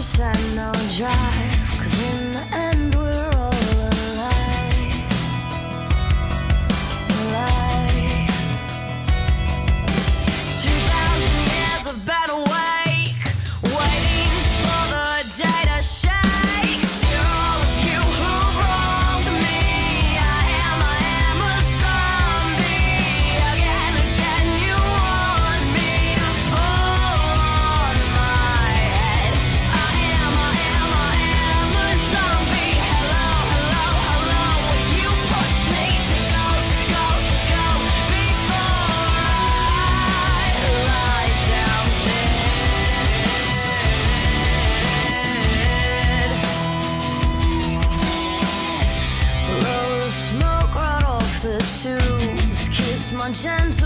Cause I know drive gentle